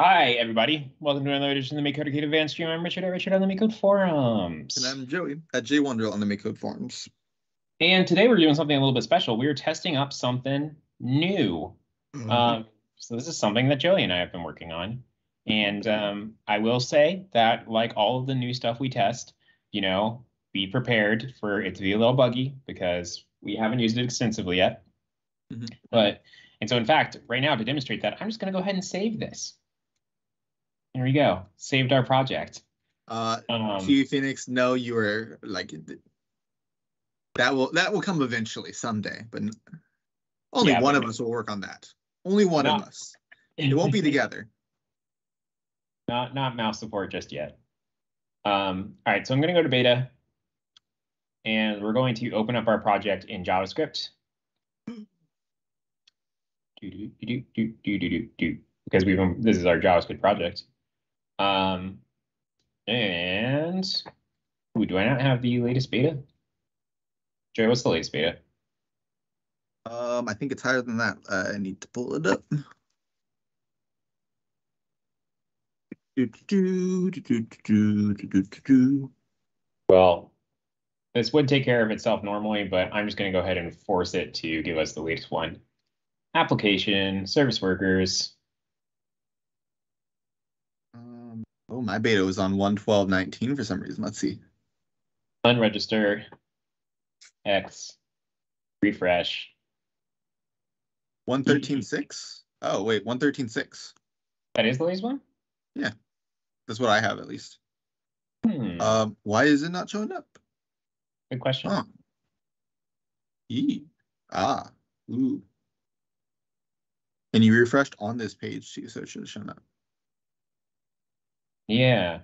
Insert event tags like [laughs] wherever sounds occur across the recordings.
Hi, everybody. Welcome to another edition of the MakeCode Arcade Advanced stream. I'm Richard at Richard on the MakeCode forums. And I'm Joey at J Wonder on the MakeCode forums. And today we're doing something a little bit special. We're testing up something new. Mhm. Um, so this is something that Joey and I have been working on. And um, I will say that, like all of the new stuff we test, you know, be prepared for it to be a little buggy because we haven't used it extensively yet. Mhm. But and so in fact, right now to demonstrate that, I'm just going to go ahead and save this. There we go. Saved our project. uh, Um, Q Phoenix, no, you were like that will that will come eventually someday, but only Yeah, one but- of us will work on that. Only one of us. [laughs] It won't be together. not not mouse support just yet. Um, all right, so I'm going to go to beta, and we're going to open up our project in JavaScript. Do, do, do, do, do, do, do, do, because we've been, this is our JavaScript project. Um, and ooh, do I not have the latest beta? Jerry, what's the latest beta? Um, I think it's higher than that. Uh, I need to pull it up. Well, this would take care of itself normally, but I'm just going to go ahead and force it to give us the latest one. Application, service workers, oh, my beta was on 112.19 for some reason. Let's see. unregister, X, refresh. 113.6? Oh, wait, 113.6. That is the latest one? Yeah. That's what I have at least. Hmm, Um, why is it not showing up? good question. Huh. E. Ah. Ooh. And you refreshed on this page too, so it should have shown up. Yeah.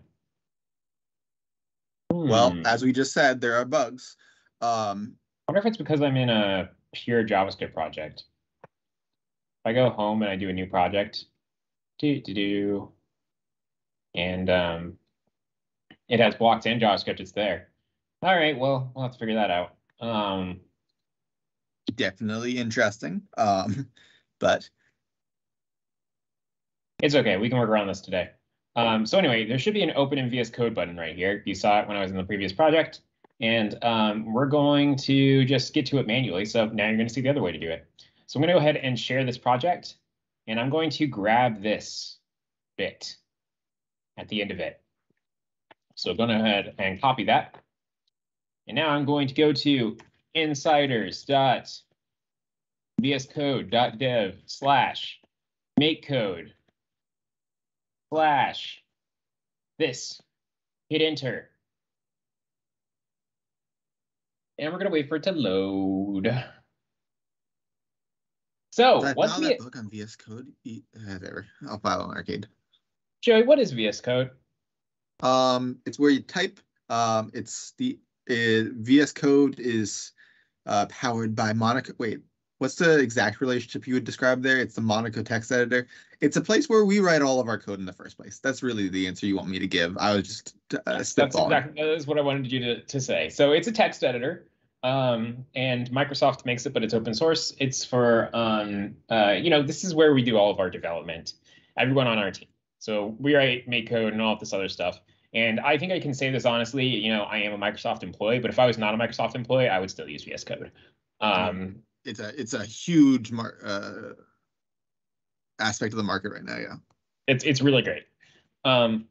Well, Hmm, as we just said, there are bugs. Um, I wonder if it's because I'm in a pure JavaScript project. If I go home and I do a new project, do do do, and um, it has blocks and JavaScript, it's there. All right, well, we'll have to figure that out. Um, definitely interesting. Um, [laughs] but It's okay. We can work around this today. Um, so anyway, there should be an open in VS Code button right here. You saw it when I was in the previous project. And um, we're going to just get to it manually. So now you're going to see the other way to do it. So I'm going to go ahead and share this project. And I'm going to grab this bit at the end of it. So go ahead and copy that. And now I'm going to go to insiders.vscode.dev slash make code slash this, hit enter. And we're gonna wait for it to load. So I what's the, book on VS Code. E- uh, there, I'll file on Arcade. Joey, what is VS Code? Um, it's where you type. Um, it's the uh, VS Code is uh, powered by Monaco. Wait, what's the exact relationship you would describe there? It's the Monaco text editor. It's a place where we write all of our code in the first place. That's really the answer you want me to give. I was just uh, That's spitballing. exactly that is what I wanted you to, to say. So it's a text editor. Um, and Microsoft makes it, but it's open source. It's for um, uh, you know, this is where we do all of our development. Everyone on our team. So we write make code and all of this other stuff. And I think I can say this honestly, you know, I am a Microsoft employee, but if I was not a Microsoft employee, I would still use VS Code. Um, It's a it's a huge mar- uh, aspect of the market right now. Yeah. it's it's really great. Um,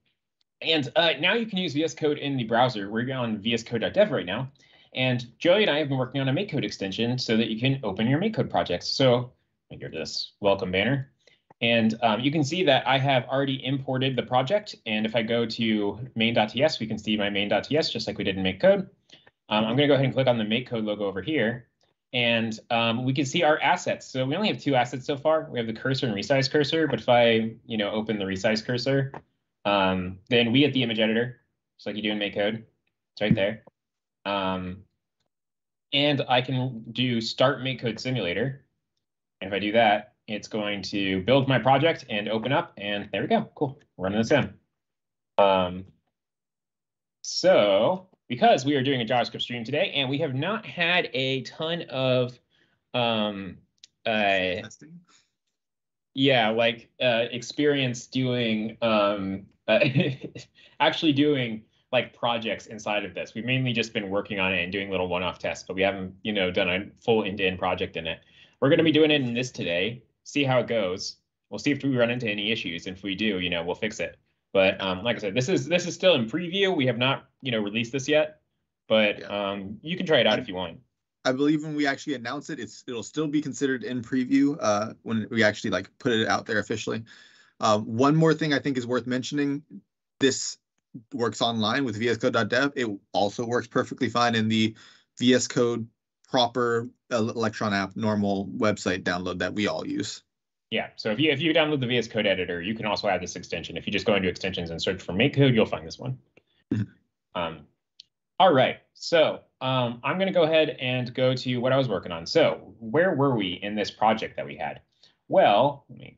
and uh, now you can use VS Code in the browser. We're on vscode.dev right now. And Joey and I have been working on a MakeCode extension so that you can open your MakeCode projects. So here this welcome banner. And um, you can see that I have already imported the project. And if I go to main.ts, we can see my main.ts just like we did in MakeCode. Um, I'm going to go ahead and click on the MakeCode logo over here. And um, we can see our assets. So we only have two assets so far. We have the cursor and resize cursor. But if I, you know, open the resize cursor, um, then we get the image editor, just like you do in MakeCode. It's right there. Um, and I can do start MakeCode simulator. And if I do that, it's going to build my project and open up. And there we go. Cool. Running this in. Um, so because we are doing a JavaScript stream today and we have not had a ton of um, uh, Testing. Yeah, like uh, experience doing um, uh, [laughs] actually doing like projects inside of this. We've mainly just been working on it and doing little one-off tests, but we haven't, you know, done a full end-to-end project in it. We're going to be doing it in this today. See how it goes. We'll see if we run into any issues. And if we do, you know, we'll fix it. But um, like I said, this is this is still in preview. We have not, you know, released this yet. But Yeah. um, you can try it out if you want. I believe when we actually announce it, it's it'll still be considered in preview uh, when we actually like put it out there officially. Um, one more thing I think is worth mentioning: this works online with VS Code.dev. It also works perfectly fine in the VS Code proper Electron app normal website download that we all use. Yeah. So if you if you download the VS Code editor, you can also add this extension. If you just go into extensions and search for MakeCode, you'll find this one. Mhm. um, all right. So um, I'm going to go ahead and go to what I was working on. So where were we in this project that we had? Well, let me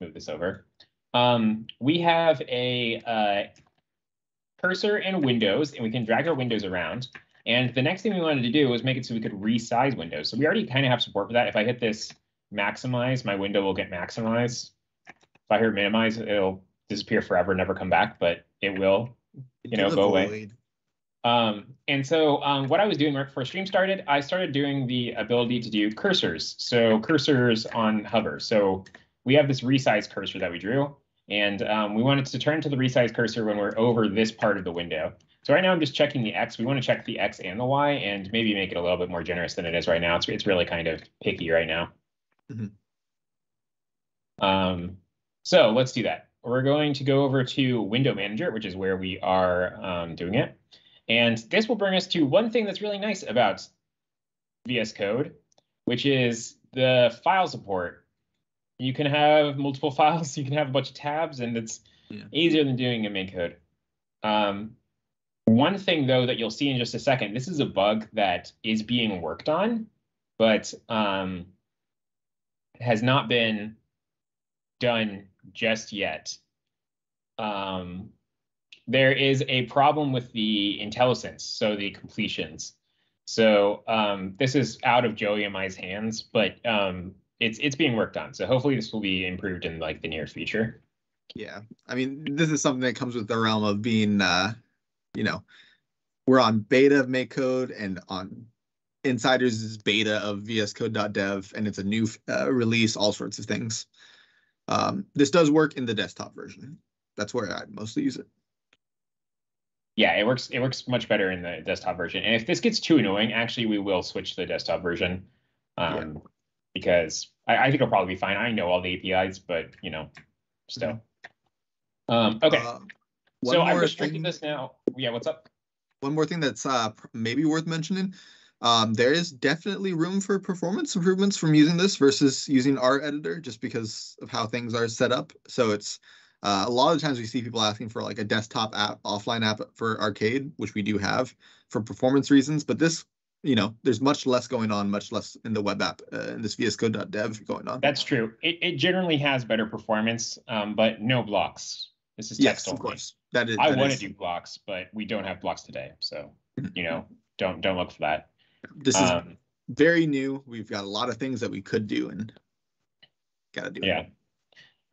move this over. Um, we have a uh, cursor and windows, and we can drag our windows around. And the next thing we wanted to do was make it so we could resize windows. So we already kind of have support for that. If I hit this maximize, my window will get maximized. If I hit minimize, it'll disappear forever, never come back, but it will. You know, go away. Um, and so um, what I was doing right before stream started, I started doing the ability to do cursors. So cursors on hover. So we have this resize cursor that we drew, and um, we wanted to turn to the resize cursor when we're over this part of the window. So right now I'm just checking the X. We want to check the X and the Y and maybe make it a little bit more generous than it is right now. It's, it's really kind of picky right now. Mhm. Um, so let's do that. We're going to go over to Window Manager, which is where we are um, doing it. And this will bring us to one thing that's really nice about VS Code, which is the file support. You can have multiple [laughs] files, you can have a bunch of tabs, and it's Yeah. easier than doing in MakeCode. Um, one thing, though, that you'll see in just a second, this is a bug that is being worked on, but um, has not been done just yet. Um, there is a problem with the IntelliSense, so the completions. So um, this is out of Joey and I's hands, but um, it's it's being worked on. So hopefully this will be improved in like the near future. Yeah, I mean, this is something that comes with the realm of being, uh, you know, we're on beta of MakeCode and on Insiders is beta of VS Code.dev, and it's a new uh, release, all sorts of things. Um, this does work in the desktop version. That's where I mostly use it. Yeah, it works. It works much better in the desktop version. And if this gets too annoying, actually, we will switch to the desktop version, um, because I, I think it'll probably be fine. I know all the APIs, but you know, still. Um, okay, Uh, so I'm restricting thing- this now. Yeah, what's up? one more thing that's uh, maybe worth mentioning. Um, there is definitely room for performance improvements from using this versus using our editor, just because of how things are set up. So it's uh, a lot of times we see people asking for like a desktop app, offline app for arcade, which we do have for performance reasons. But this, you know, there's much less going on, much less in the web app, uh, in this VS Code.dev going on. That's true. It, it generally has better performance, um, but no blocks. This is text yes, of course. That is. I want to do blocks, but we don't have blocks today, so Mhm. you know, don't don't look for that. This is Um, very new. We've got a lot of things that we could do and got to do. it. Yeah.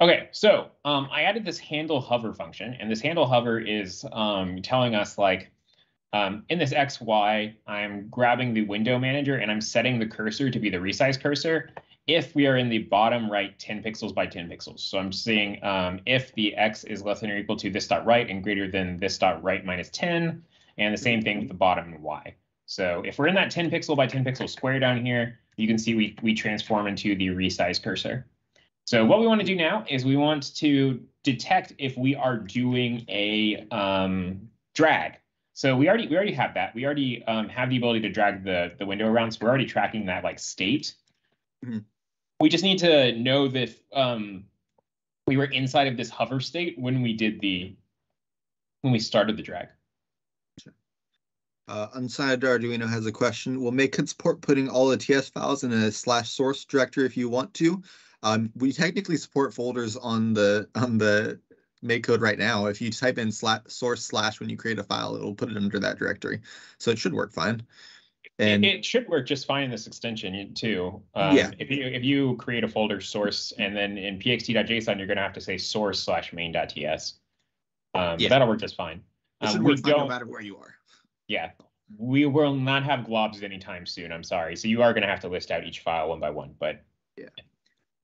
Okay, so um, I added this handle hover function, and this handle hover is um, telling us like um, in this X, Y, I'm grabbing the window manager and I'm setting the cursor to be the resize cursor if we are in the bottom right 10 pixels by 10 pixels. So I'm saying um, if the X is less than or equal to this dot right and greater than this dot right minus 10, and the same thing with the bottom and Y. So if we're in that 10 pixel by 10 pixel square down here, you can see we, we transform into the resize cursor. So what we want to do now is we want to detect if we are doing a um, drag. So we already we already have that. We already um, have the ability to drag the the window around. So we're already tracking that like state. Mhm. We just need to know that um, we were inside of this hover state when we did the when we started the drag. Uh, Unsigned Arduino has a question. Will make it support putting all the TS files in a slash source directory if you want to. Um, we technically support folders on the on the make code right now. If you type in slash source slash when you create a file, it'll put it under that directory. So it should work fine. And it should work just fine in this extension too. Um, Yeah. If you if you create a folder source and then in pxt.json, you're going to have to say source slash main.ts. Um, Yeah. That'll work just fine. it should Um, work fine no matter where you are. Yeah, we will not have globs anytime soon. I'm sorry. So you are going to have to list out each file one by one. But yeah.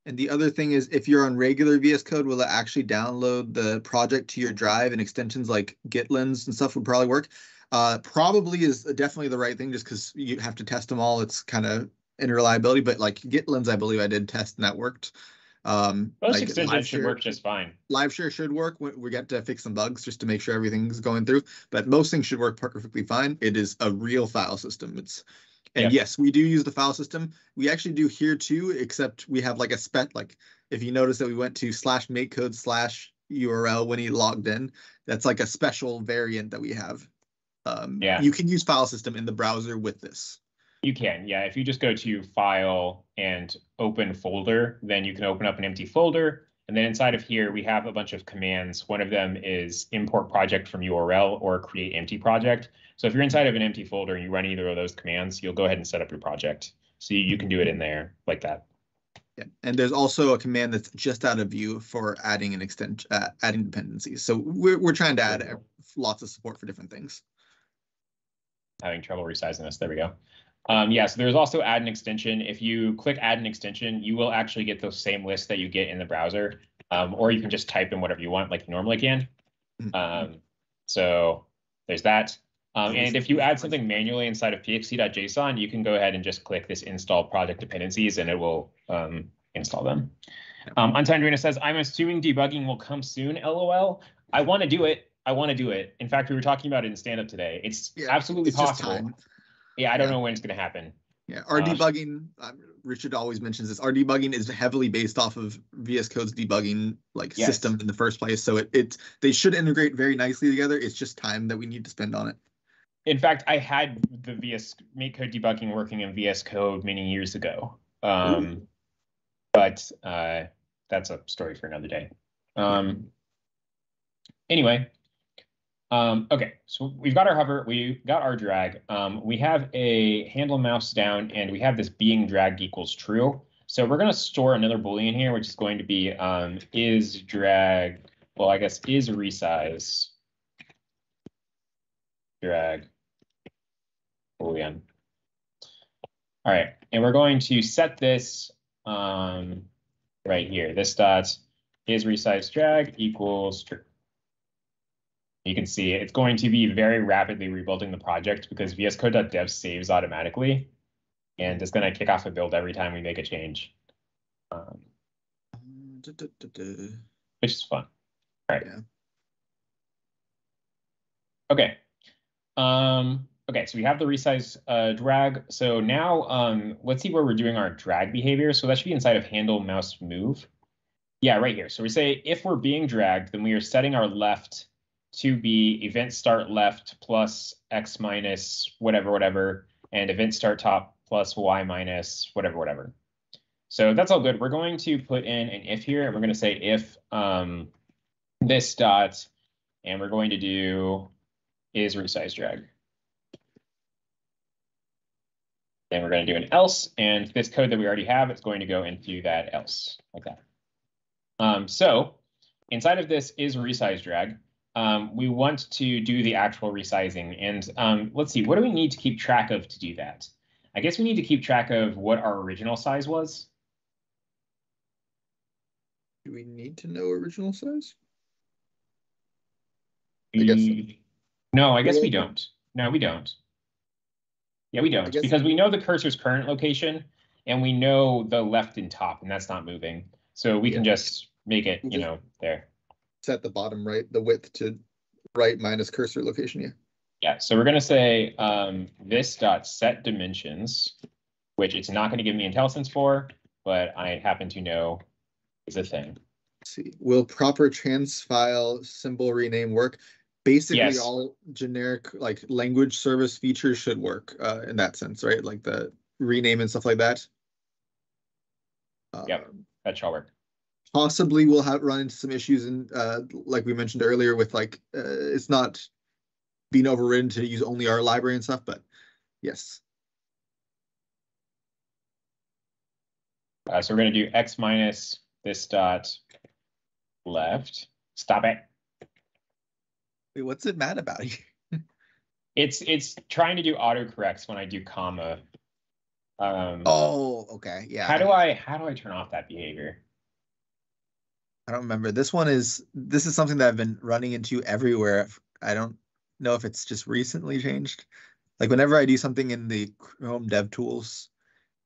And the other thing is, if you're on regular VS Code, will it actually download the project to your drive and extensions like GitLens and stuff would probably work? Uh, probably is definitely the right thing just because you have to test them all. It's kind of interreliability, but like GitLens, I believe I did test and that worked. Um, most like extensions should LiveShare- work just fine. Live share should work. We, we get to fix some bugs just to make sure everything's going through, but most things should work perfectly fine. It is a real file system. It's and Yeah. yes, we do use the file system. We actually do here too, except we have like a spec. Like if you notice that we went to slash make code slash URL when he logged in, that's like a special variant that we have. Um, Yeah. You can use file system in the browser with this. You can, yeah. If you just go to File and Open Folder, then you can open up an empty folder. And then inside of here, we have a bunch of commands. One of them is import project from URL or create empty project. So if you're inside of an empty folder and you run either of those commands, you'll go ahead and set up your project. So you, can do it in there like that. Yeah, and there's also a command that's just out of view for adding an extent, uh, adding dependencies. So we're we're trying to add lots of support for different things. Having trouble resizing this. There we go. Um, yeah, so there's also add an extension. If you click add an extension, you will actually get those same lists that you get in the browser. Um, or you can just type in whatever you want like you normally can. Mhm. Um, so there's that. Um, and if you add something manually inside of pxt.json, you can go ahead and just click this install project dependencies and it will um, install them. Um, Untandrina says, I'm assuming debugging will come soon, LOL. I want to do it. I want to do it. In fact, we were talking about it in stand up today. It's Yeah, absolutely It's possible. Yeah, I don't Yeah. know when it's going to happen. Yeah, our Uh, debugging, um, Richard always mentions this, our debugging is heavily based off of VS Code's debugging like Yes. system in the first place. So it, it, they should integrate very nicely together. It's just time that we need to spend on it. In fact, I had the VS make code debugging working in VS Code many years ago. Um, but uh, that's a story for another day. Um, anyway, um, okay, so we've got our hover, we got our drag. Um, we have a handle mouse down, and we have this being dragged equals true. So we're going to store another boolean here, which is going to be um, is drag. Well, I guess is resize drag boolean. All right, and we're going to set this um, right here. This dot is resize drag equals true. You can see it's going to be very rapidly rebuilding the project because VS Code.dev saves automatically, and it's going to kick off a build every time we make a change, um, du- du- du. which is fun. All right. Yeah. Okay. Um, okay, so we have the resize uh, drag. So now um, let's see where we're doing our drag behavior. So that should be inside of handle mouse move. Yeah, right here. So we say if we're being dragged, then we are setting our left to be event start left plus x minus whatever, whatever, and event start top plus y minus whatever, whatever. So that's all good. We're going to put in an if here, and we're going to say if um, this dot, and we're going to do is resize drag. Then we're going to do an else, and this code that we already have, it's going to go into that else, like that. Um, so inside of this is resize drag. Um, we want to do the actual resizing, and um, let's see, what do we need to keep track of to do that? I guess we need to keep track of what our original size was. Do we need to know original size? I guess. We- No, I guess we don't. No, we don't. Yeah, we don't, because we know the cursor's current location and we know the left and top, and that's not moving. So we can just make it, you know, there. Set the bottom right, the width to right minus cursor location, yeah. Yeah, so we're gonna say um, this dot set dimensions, which it's not gonna give me IntelliSense for, but I happen to know is a thing. Let's see, will proper transfile symbol rename work? Basically, Yes. all generic like language service features should work uh, in that sense, right? Like the rename and stuff like that. Yep. Um, That shall work possibly we'll have run into some issues and uh, like we mentioned earlier with like uh, it's not being overridden to use only our library and stuff but yes. Uh, so we're going to do x minus this dot left. Stop it. Wait what's it mad about [laughs] it's it's trying to do autocorrects when i do comma. Um, oh okay yeah. how do i how do i turn off that behavior? I don't remember. This one is this is something that I've been running into everywhere. I don't know if it's just recently changed. Like whenever I do something in the Chrome Dev Tools,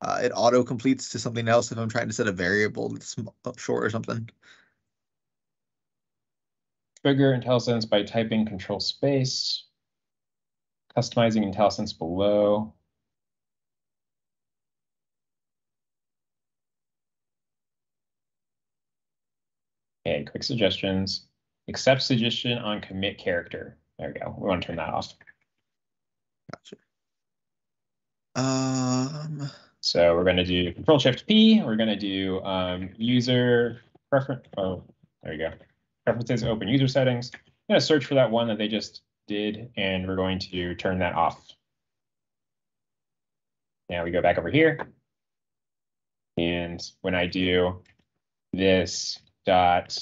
uh, it auto completes to something else if I'm trying to set a variable that's short or something. Trigger IntelliSense by typing control space. Customizing IntelliSense below. Okay, quick suggestions. Accept suggestion on commit character. There we go. We want to turn that off. Gotcha. Um, So we're going to do Control Shift P. We're going to do um, user preference. Oh, there you go. Preferences, open user settings. I'm going to search for that one that they just did, and we're going to turn that off. Now we go back over here. And when I do this dot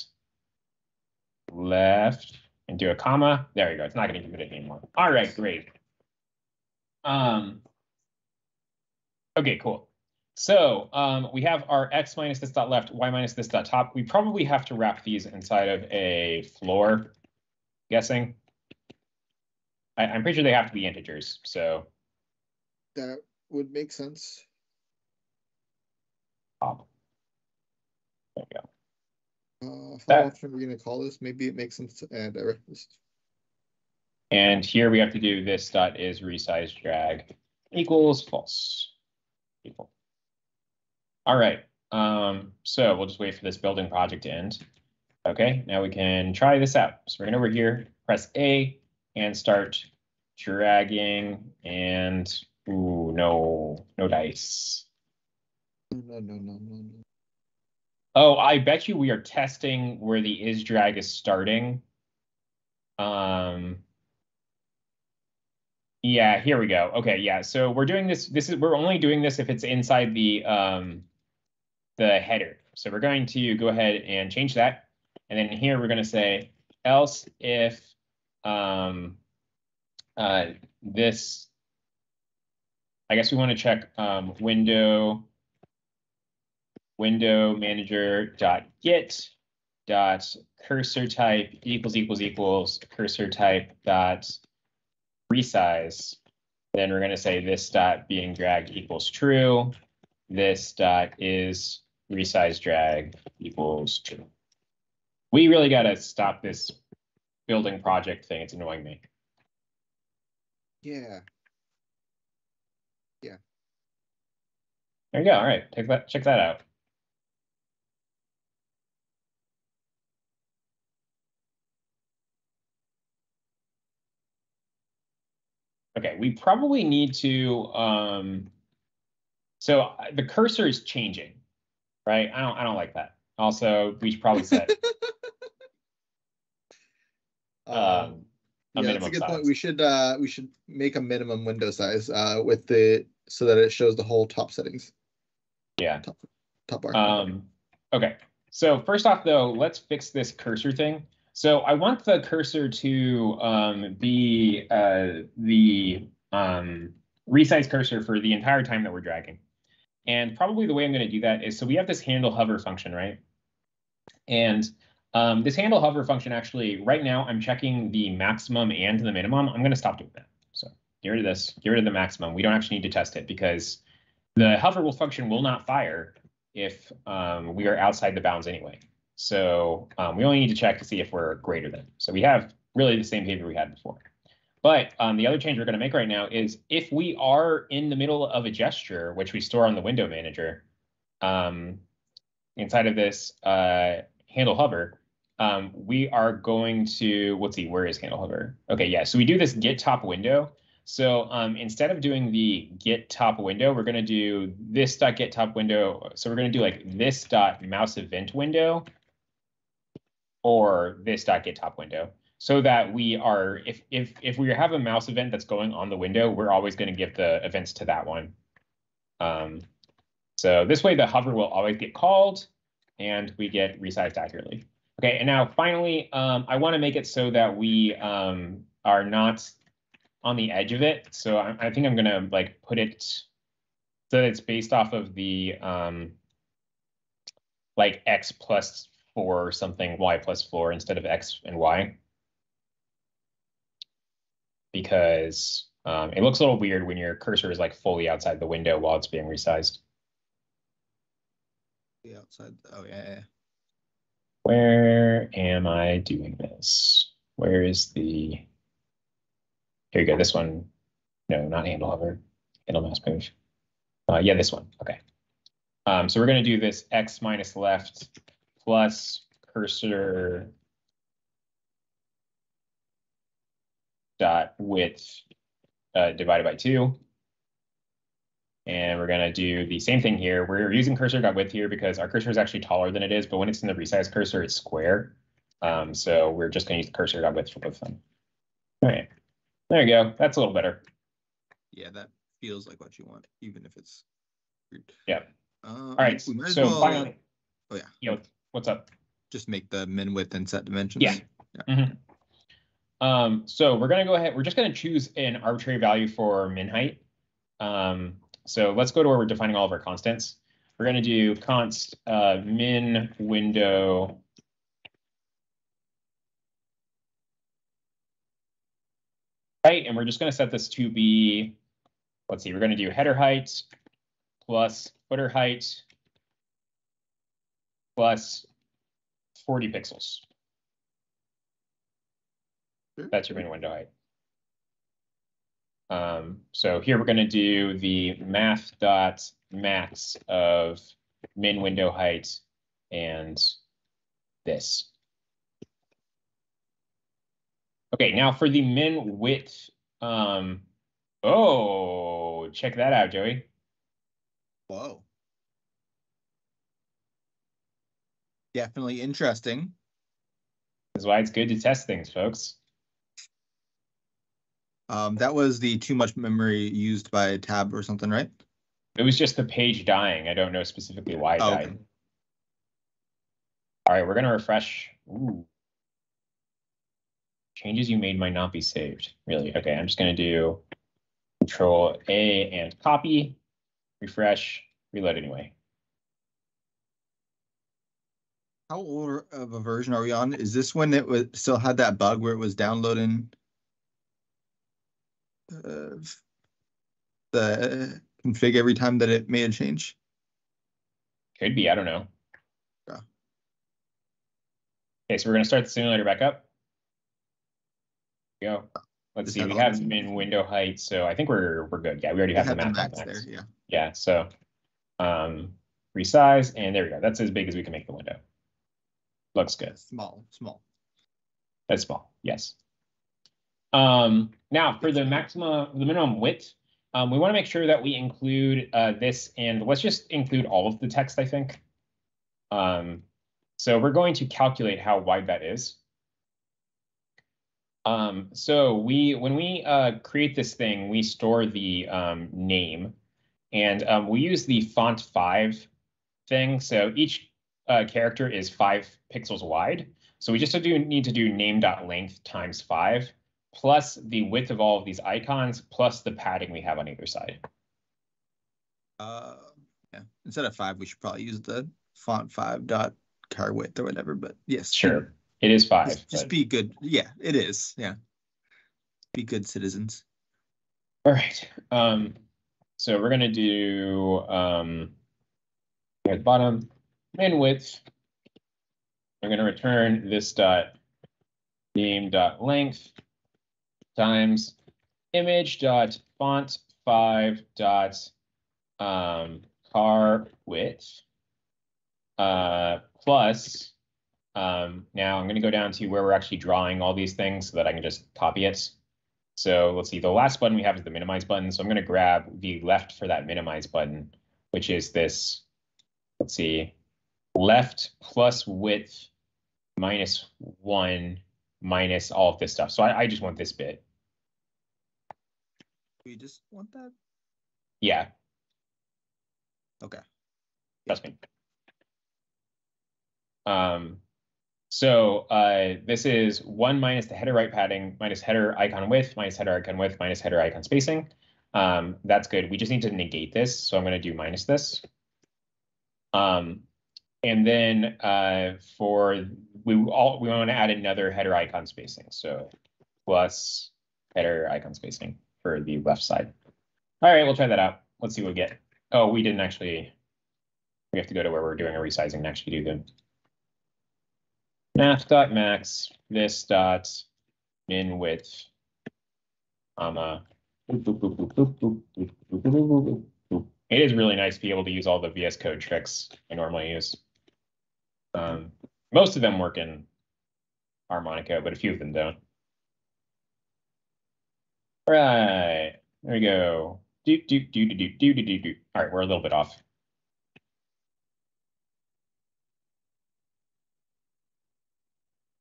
left and do a comma, there you go. It's not going to commit it anymore. All right, great. Um, Okay, cool. So um, we have our x minus this dot left, y minus this dot top. We probably have to wrap these inside of a floor, guessing. I, I'm pretty sure they have to be integers, so that would make sense. top. Uh, how often are we gonna call this? Maybe it makes sense to add a this. And here we have to do this dot is resize drag equals false. Equal. All right, um, so we'll just wait for this building project to end. Okay, now we can try this out. So we're gonna over here, press A and start dragging and, ooh, no, no dice. No, no, no, no, no. Oh, I bet you we are testing where the is drag is starting. Um. Yeah, here we go. Okay, yeah. So we're doing this. This is we're only doing this if it's inside the um the header. So we're going to go ahead and change that. And then here we're going to say else if um uh this I guess we want to check um window window manager dot get dot cursor type equals equals equals cursor type dot resize. Then we're going to say this dot being dragged equals true. This dot is resize drag equals true. We really got to stop this building project thing. It's annoying me. Yeah. Yeah. There you go. All right, Take that check that out. Okay, we probably need to um so uh, the cursor is changing, right? I don't I don't like that. Also, we should probably set [laughs] um a yeah, that's a minimum good point. We should uh we should make a minimum window size uh with the so that it shows the whole top settings, Yeah. top bar. Um, okay, so first off though, let's fix this cursor thing. So I want the cursor to um, be uh, the um, resize cursor for the entire time that we're dragging. And probably the way I'm going to do that is, so we have this handle hover function, right? And um, this handle hover function actually, right now, I'm checking the maximum and the minimum. I'm going to stop doing that. So get rid of this, get rid of the maximum. We don't actually need to test it because the hover will function will not fire if um, we are outside the bounds anyway. So um, we only need to check to see if we're greater than. So we have really the same behavior we had before. But um, the other change we're going to make right now is if we are in the middle of a gesture, which we store on the window manager, um, inside of this uh, handle hover, um, we are going to, let's see, where is handle hover? Okay, yeah, so we do this get top window. So um, instead of doing the get top window, we're going to do this dot get top window. So we're going to do like this dot mouse event window or this get top window so that we are if if if we have a mouse event that's going on the window we're always going to give the events to that one um So this way the hover will always get called and we get resized accurately. Okay, and now finally, um, I want to make it so that we um, are not on the edge of it. So I, I think I'm gonna like put it so that it's based off of the um, like x plus four or something, y plus four instead of x and y. Because um, it looks a little weird when your cursor is like fully outside the window while it's being resized. The outside. Oh yeah, yeah. Where am I doing this? Where is the, here you go, this one. No, not handle hover, handle mouse move. Uh, yeah, this one, okay. Um, so we're gonna do this x minus left plus cursor dot width uh, divided by two. And we're gonna do the same thing here. We're using cursor dot width here because our cursor is actually taller than it is, but when it's in the resize cursor, it's square. Um, so we're just gonna use the cursor dot width for both of them. All right, there you go. That's a little better. Yeah, that feels like what you want, even if it's weird. Yeah. Uh, All right, so well, finally, Oh yeah, yo, what's up? just make the min width and set dimensions. Yeah. Mhm. Um, so we're gonna go ahead, we're just gonna choose an arbitrary value for min height. Um, so let's go to where we're defining all of our constants. We're gonna do const uh, min window. Height, and we're just gonna set this to be, let's see, we're gonna do header height plus footer height plus 40 pixels. That's your min window height. Um, so here we're going to do the math dot max of min window height and this. Okay, now for the min width. Um, oh, check that out, Joey. Whoa. Definitely interesting. That's why it's good to test things, folks. Um, that was the too much memory used by a tab or something, right? It was just the page dying. I don't know specifically why it Oh, died. okay. All right, we're gonna refresh. Ooh. Changes you made might not be saved. Really? Okay, I'm just gonna do Control A and copy, refresh, reload anyway. How old of a version are we on? Is this when it was still had that bug where it was downloading uh, the config every time that it made a change? Could be, I don't know. Yeah. Okay, so we're gonna start the simulator back up. Go. Let's Is see, we have this- min window height, so I think we're we're good. Yeah, we already It have the had the there, yeah. Yeah, so um resize and there we go. That's as big as we can make the window. Looks good. Small, small. That's small, yes. Um, now for the maximum, the minimum width, um, we want to make sure that we include uh, this and let's just include all of the text, I think. Um, so we're going to calculate how wide that is. Um, so we, when we uh, create this thing, we store the um, name and um, we use the font five thing. So each uh, character is five pixels wide. So we just do need to do name.length times five plus the width of all of these icons plus the padding we have on either side. Uh, yeah. Instead of five, we should probably use the font five dot car width or whatever. But yes, Sure, it is five. Just, just be good. Yeah, it is. Yeah. Be good citizens. All right. Um, so we're gonna do um, here at the bottom min width. I'm gonna return this dot name dot length times image dot font five dot um, car width uh, plus um, now I'm going to go down to where we're actually drawing all these things so that I can just copy it. So let's see, the last button we have is the minimize button. So I'm going to grab the left for that minimize button, which is this, let's see, left plus width minus one minus all of this stuff. So I, I just want this bit. We just want that. Yeah. Okay. Trust me. Um, so uh, this is one minus the header right padding minus header icon width minus header icon width minus header icon spacing. Um, that's good. We just need to negate this. So I'm going to do minus this. Um, and then uh, for we all we want to add another header icon spacing. So plus header icon spacing for the left side. All right, we'll try that out. Let's see what we get. Oh, we didn't actually. We have to go to where we're doing a resizing and actually do the math dot max this dot min width comma. It is really nice to be able to use all the VS Code tricks I normally use. Um, most of them work in our Monaco, but a few of them don't. All right, there we go. Do do do do do do do do. All right, we're a little bit off.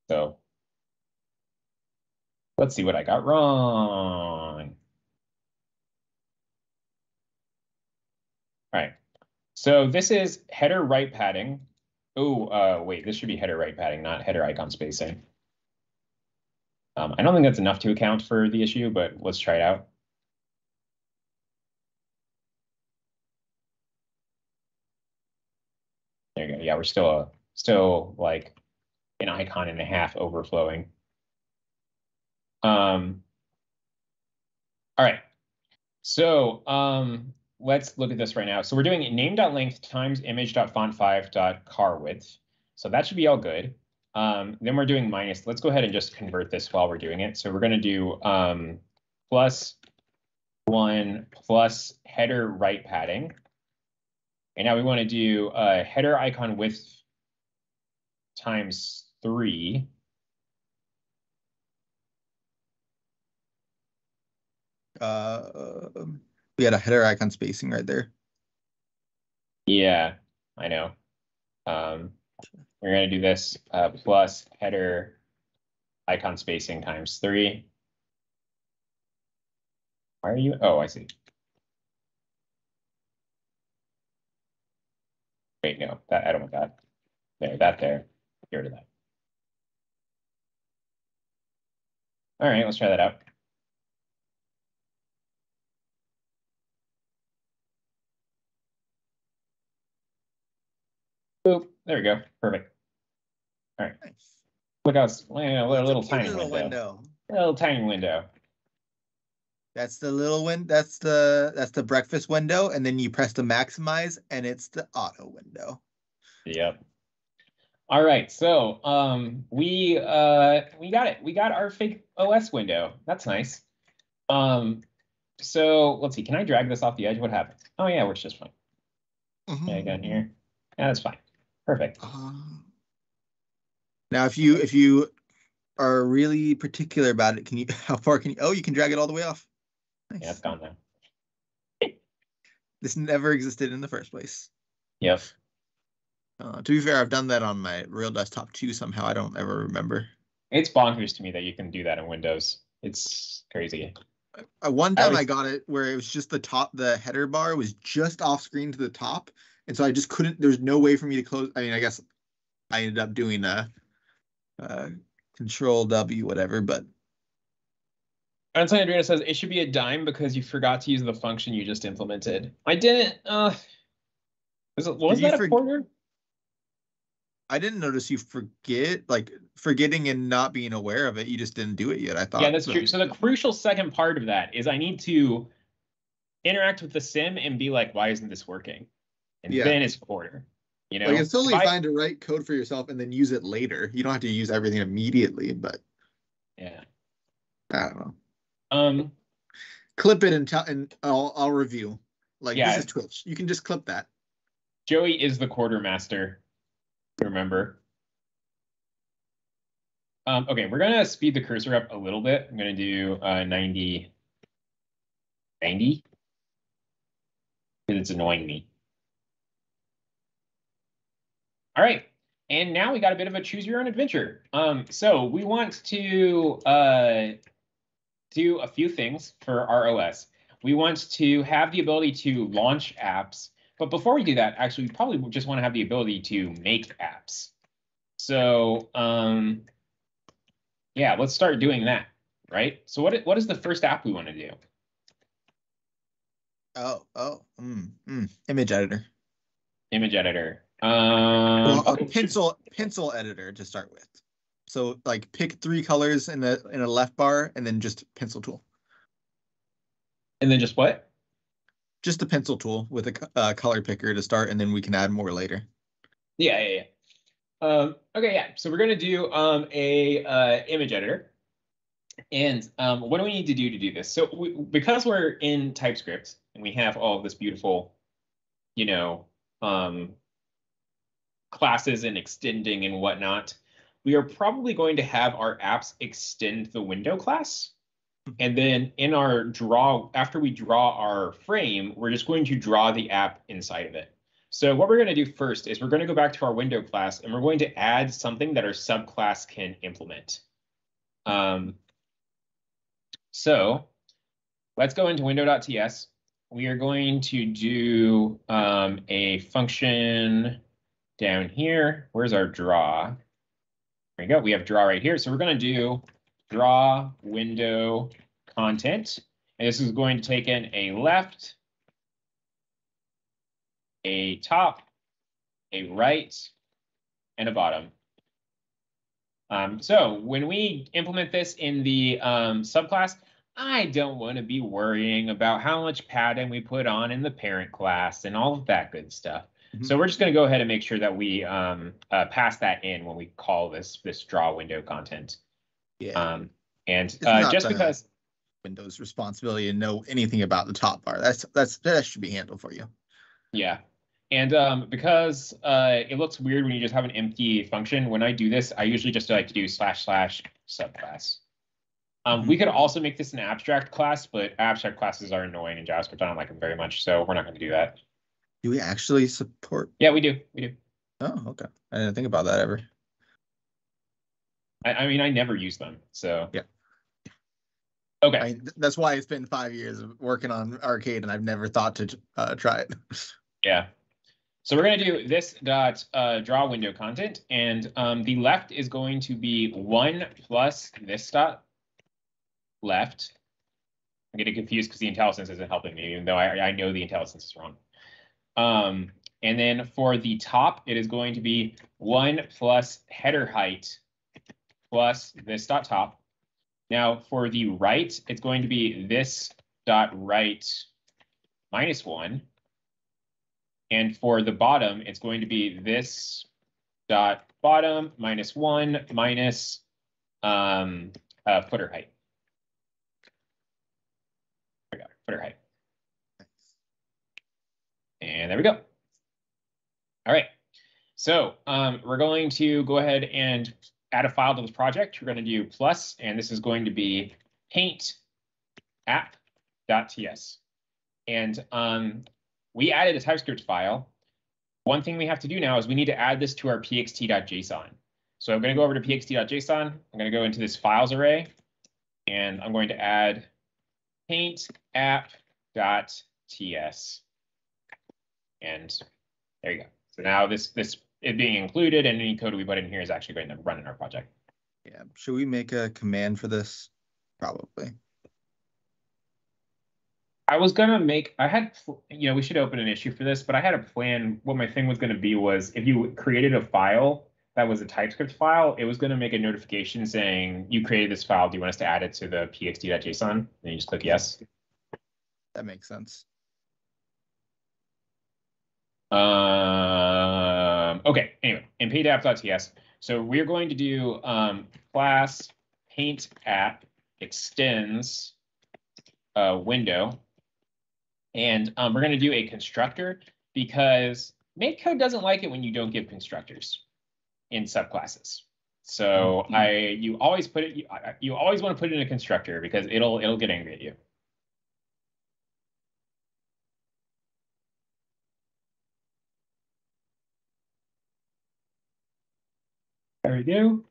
So let's see what I got wrong. All right, so this is header right padding. Oh, uh, wait, this should be header right padding, not header icon spacing. Um, I don't think that's enough to account for the issue, but let's try it out. There you go. Yeah, we're still a, still like an icon and a half overflowing. Um, all right. So um, let's look at this right now. So we're doing name.length times image.font5.car width. So that should be all good. Um, then we're doing minus. Let's go ahead and just convert this while we're doing it. So we're going to do um, plus one plus header right padding. And now we want to do uh, header icon width times three. Uh, we had a header icon spacing right there. Yeah, I know. Um, we're going to do this uh, plus header icon spacing times three. Why are you? Oh, I see. Wait, no, that I don't want that. There, that there. Get rid of that. All right, let's try that out. Boop. There we go. Perfect. All right. Nice. Look out, a little, little tiny little window. Little tiny window. That's the little win. That's the that's the breakfast window, and then you press the maximize, and it's the auto window. Yep. All right, so um, we uh, we got it. We got our fake OS window. That's nice. Um, so let's see. Can I drag this off the edge? What happens? Oh yeah, it works just fine. Yeah, got here. Yeah, that's fine. Perfect. Um, now, if you if you are really particular about it, can you [laughs] how far can you? Oh, you can drag it all the way off. Nice. Yeah, it's gone now. This never existed in the first place. Yep. Uh, to be fair, I've done that on my real desktop too. Somehow, I don't ever remember. It's bonkers to me that you can do that in Windows. It's crazy. Uh, one I time I, got it where it was just the top, the header bar was just off screen to the top, and so I just couldn't. There's no way for me to close. I mean, I guess I ended up doing a, uh Control W, whatever. But Antonio Adriana says it should be a dime because you forgot to use the function you just implemented. I didn't. Uh, was it, was Did that a quarter? I didn't notice you forget, like forgetting and not being aware of it. You just didn't do it yet. I thought. Yeah, that's so. true. So the crucial second part of that is I need to interact with the sim and be like, why isn't this working? And Yeah. then it's quarter. You know, Like it's totally I- fine to write code for yourself and then use it later. You don't have to use everything immediately, but Yeah. I don't know. Um. Clip it and tell, and I'll I'll review. Like Yeah. this is Twitch. You can just clip that. Joey is the quartermaster. Remember. Um, okay, we're gonna speed the cursor up a little bit. I'm gonna do uh, 90, 90, because it's annoying me. All right, and now we got a bit of a choose your own adventure. Um, so we want to uh, do a few things for our OS. We want to have the ability to launch apps But before we do that, actually, we probably just want to have the ability to make apps. So um, yeah, let's start doing that, right? So what what is the first app we want to do? Oh, oh, mm, mm. image editor. Image editor. Um, Well, a pencil pencil editor to start with. So like pick three colors in the in a left bar and then just pencil tool. And then just what? Just a pencil tool with a uh, color picker to start, and then we can add more later. Yeah, yeah, yeah. Um, okay, yeah. So we're gonna do um, a uh, image editor. And um, what do we need to do to do this? So we, because we're in TypeScript and we have all of this beautiful, you know, um, classes and extending and whatnot, we are probably going to have our apps extend the window class. And then in our draw, after we draw our frame, we're just going to draw the app inside of it. So what we're going to do first is we're going to go back to our window class and we're going to add something that our subclass can implement. Um, so let's go into window.ts. We are going to do um, a function down here. Where's our draw? There we go. We have draw right here. So we're going to do draw window content. And this is going to take in a left, a top, a right, and a bottom. Um, so when we implement this in the um, subclass, I don't want to be worrying about how much padding we put on in the parent class and all of that good stuff. So we're just going to go ahead and make sure that we um, uh, pass that in when we call this this draw window content. Yeah. Um, and uh, just because Windows responsibility to know anything about the top bar. That's that's that should be handled for you. Yeah. And um, because uh, it looks weird when you just have an empty function, when I do this, I usually just like to do slash slash subclass. Um, We could also make this an abstract class, but abstract classes are annoying in JavaScript. I don't like them very much, so we're not going to do that. Do we actually support? Yeah, we do. We do. Oh, okay. I didn't think about that ever. I, I mean, I never use them, so. Yeah. Okay. I that's why it's been five years of working on arcade, and I've never thought to uh, try it. [laughs] Yeah. So we're going to do this dot uh, draw window content, and um, the left is going to be one plus this dot left. I'm getting confused because the IntelliSense isn't helping me, even though I, I know the IntelliSense is wrong. Um, and then for the top, it is going to be one plus header height plus this dot top. Now for the right, it's going to be this dot right minus one. And for the bottom, it's going to be this dot bottom minus one minus um, uh, footer height. Footer height. And there we go. All right. So um, we're going to go ahead and add a file to this project. We're going to do plus, and this is going to be paint app.ts. And um, we added a TypeScript file. One thing we have to do now is we need to add this to our pxt.json. So I'm going to go over to pxt.json. I'm going to go into this files array, and I'm going to add paint app.ts. And there you go. So now this this it being included and any code we put in here is actually going to run in our project. Yeah. Should we make a command for this? Probably. I was gonna make, I had, you know, we should open an issue for this, but I had a plan. What my thing was gonna be was if you created a file that was a TypeScript file, it was gonna make a notification saying you created this file. Do you want us to add it to the pxt.json? And you just click yes. That makes sense. Um, okay, anyway, in paint app.ts. So we're going to do um, class paint app extends uh, window. And um, we're going to do a constructor because MakeCode doesn't like it when you don't give constructors in subclasses. So Mhm. I, you always put it, you, you always want to put it in a constructor because it'll, it'll get angry at you. There we go.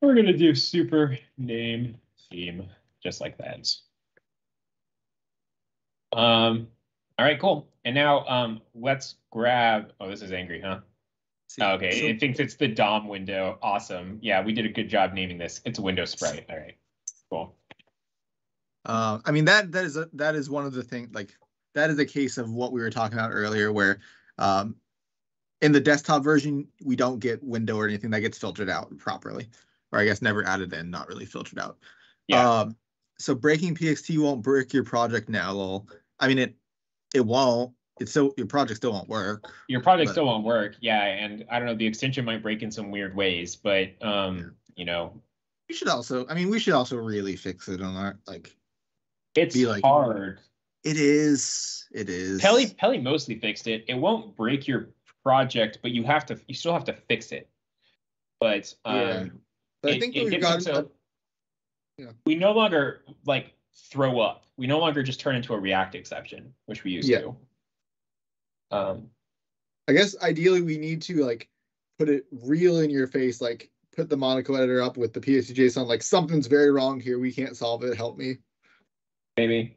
We're gonna do super name theme, just like that. Um, All right, cool. And now um, let's grab. Oh, this is angry, huh? See, Okay, so- it thinks it's the DOM window. Awesome. Yeah, we did a good job naming this. It's a window sprite. All right, cool. Uh, I mean that that is a, that is one of the things like that is a case of what we were talking about earlier, where um, in the desktop version we don't get window or anything that gets filtered out properly, or I guess never added in, not really filtered out. Yeah. Um, so breaking PXT won't break your project now. Lol. I mean it it won't. It's still your project still won't work. Your project but- still won't work. Yeah, and I don't know. The extension might break in some weird ways, but um, you know, We should also. I mean we should also really fix it on our like. it's Be like- hard. It is. It is. Peli Peli mostly fixed it. It won't break your project, but you have to. You still have to fix it. But um, Yeah. But I think we've gotten. into- Yeah. we no longer like throw up. We no longer just turn into a React exception, which we used Yeah. to. Um, I guess ideally we need to like put it real in your face, like put the Monaco editor up with the PXT JSON, like something's very wrong here. We can't solve it. Help me. maybe.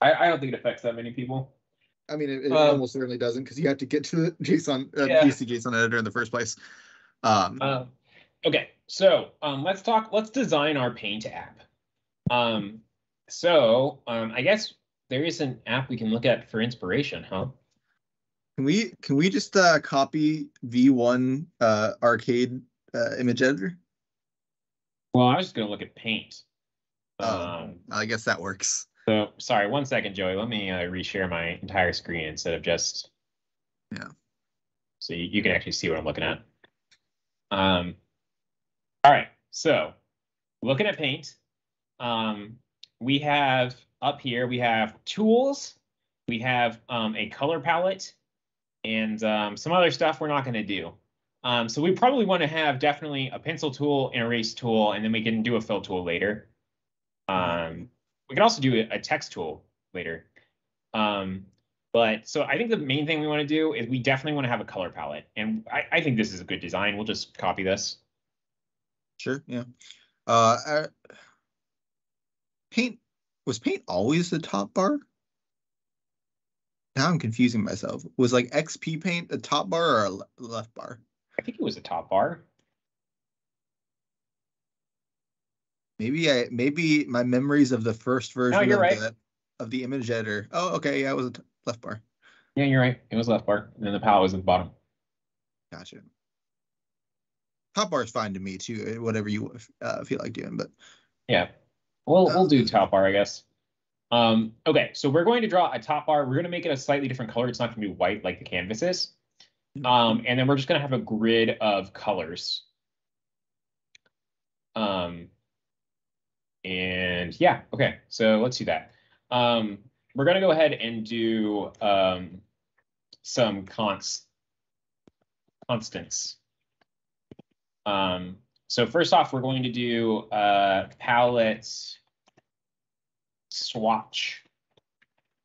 I, I don't think it affects that many people. I mean, it, it Um, almost certainly doesn't because you have to get to the [laughs] JSON uh, Yeah. PXT JSON editor in the first place. Um, Um, okay, so um, let's talk. Let's design our Paint app. Um, so um, I guess there is an app we can look at for inspiration, huh? can we can we just uh, copy V1 uh, arcade uh, image editor? Well, I was just gonna look at Paint. Oh. Um, I guess that works. So sorry, one second, Joey. Let me uh, reshare my entire screen instead of just. Yeah. So you, you can actually see what I'm looking at. Um. All right, so looking at Paint, um, we have up here we have tools, we have um, a color palette, and um, some other stuff we're not going to do. Um, so we probably want to have definitely a pencil tool, an erase tool, and then we can do a fill tool later. Um, we can also do a, text tool later. Um, but so I think the main thing we want to do is we definitely want to have a color palette. And I, I think this is a good design. We'll just copy this. Sure. Yeah. Uh, paint was paint always the top bar? Now I'm confusing myself. Was like XP paint a top bar or a left bar? I think it was a top bar. Maybe I maybe my memories of the first version you're of right. the of the image editor. Oh, okay, yeah, it was a t- left bar. Yeah, you're right. It was left bar. And then the palette was at the bottom. Gotcha. Top bar is fine to me too. eh, Whatever you uh, feel like doing, but Yeah. We'll we'll do top bar, I guess. Um, okay, so we're going to draw a top bar. We're going to make it a slightly different color. It's not going to be white like the canvas is. Um, and then we're just going to have a grid of colors. Um, and yeah, okay, so let's do that. Um, we're going to go ahead and do um, some const constants. Um, so first off, we're going to do uh, palette swatch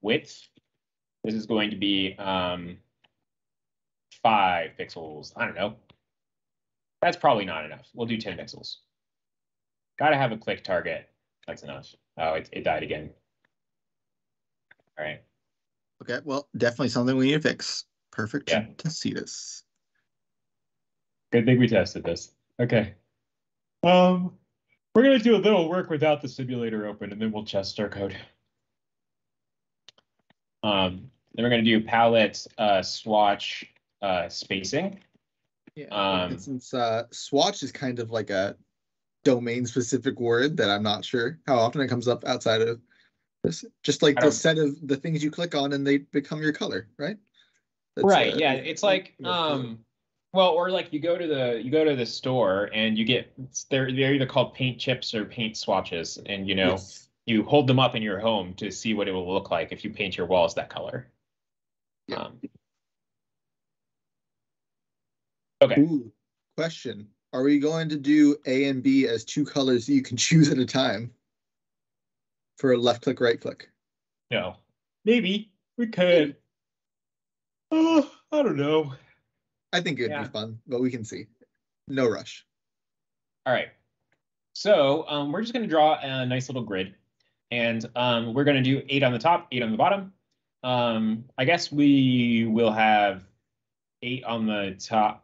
width. This is going to be um, five pixels. I don't know. That's probably not enough. We'll do 10 pixels. Gotta have a click target. That's enough. Oh, it, it died again. All right. okay, well, definitely something we need to fix. Perfect Yeah. to see this. Good thing we tested this. Okay. Um, we're gonna do a little work without the simulator open, and then we'll test our code. Um, then we're gonna do palette uh, swatch uh, spacing. Yeah. Um, and since uh, swatch is kind of like a domain specific word that I'm not sure how often it comes up outside of this. Just like the set of the things you click on and they become your color, right? That's, right. uh, Yeah. It's like um, well, or like you go to the you go to the store and you get they're they're either called paint chips or paint swatches, and you know yes. you hold them up in your home to see what it will look like if you paint your walls that color. Yeah. Um, okay. Ooh, question. Are we going to do A and B as two colors that you can [laughs] choose at a time? For a left click, right click. No. Maybe we could. Oh, I don't know. I think it'd Yeah. be fun, but we can see. No rush. All right. So um, we're just going to draw a nice little grid. And um, we're going to do eight on the top, eight on the bottom. Um, I guess we will have eight on the top,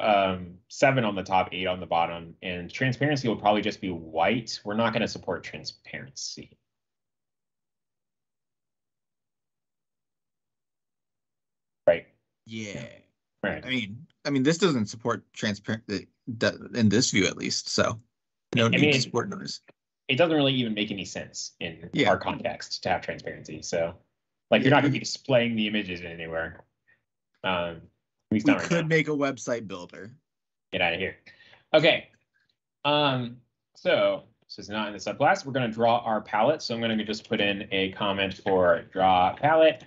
um, seven on the top, eight on the bottom, and transparency will probably just be white. We're not going to support transparency. Right. Yeah. Right. I mean, I mean, this doesn't support transparent in this view at least. So no I need mean- to support notice. It doesn't really even make any sense in Yeah. our context to have transparency. So, like, you're not going to be displaying the images anywhere. Um, We right could now. make a website builder. get out of here. Okay. Um, so this is not in the subclass. We're going to draw our palette. So I'm going to just put in a comment for draw palette.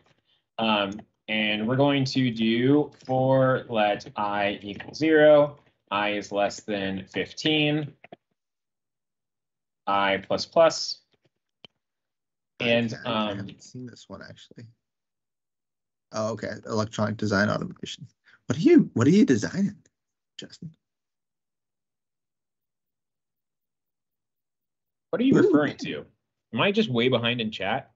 Um, and we're going to do for let i equal zero, i is less than 15, i plus plus. And I, I um, haven't seen this one actually. Oh, okay. Electronic design automation. What are you what are you designing, Justin? what are you Ooh. referring to? Am I just way behind in chat?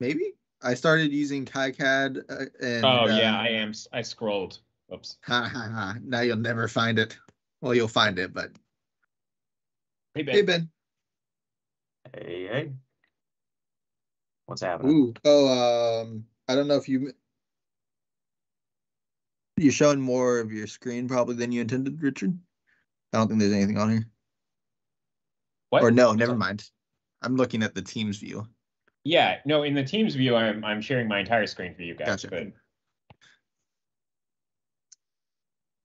Maybe? I started using KiCad uh, and Oh yeah, uh, I am. I scrolled. Oops. Ha ha ha. Now you'll never find it. Well, you'll find it, but Hey, Ben. hey Ben. Hey, hey. What's happening? Ooh. Oh, um, I don't know if you you're showing more of your screen probably than you intended, Richard. I don't think there's anything on here. What? Or no, never mind. I'm looking at the Teams view. Yeah, no, in the Teams view, I'm I'm sharing my entire screen for you guys. Gotcha.